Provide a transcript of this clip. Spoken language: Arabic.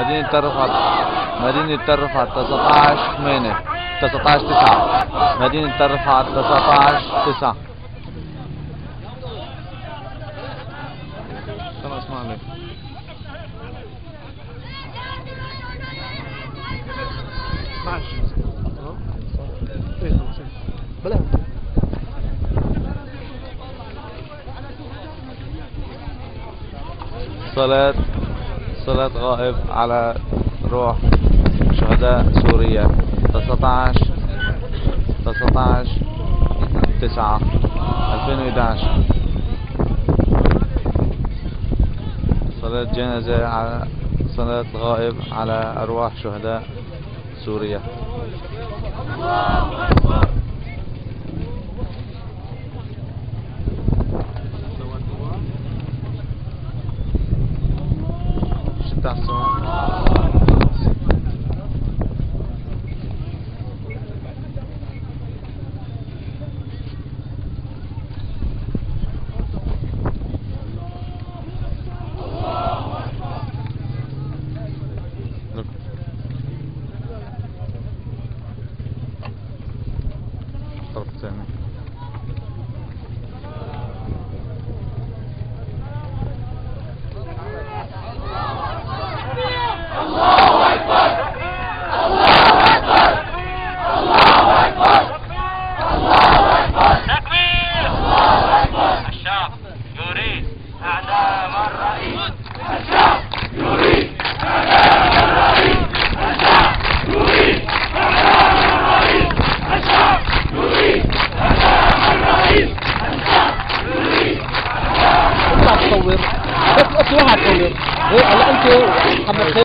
مدينة الرفات مدينة الرفات 19 8 19 9 مدينة الرفات 19 9 خلاص ما عليك بلا صلاة. صلاة غائب على روح شهداء سوريا. 19 19 9 2011 صلاة جنازة على صلاة غائب على أرواح شهداء سوريا. exaltação. Stop turning. توقع كله هو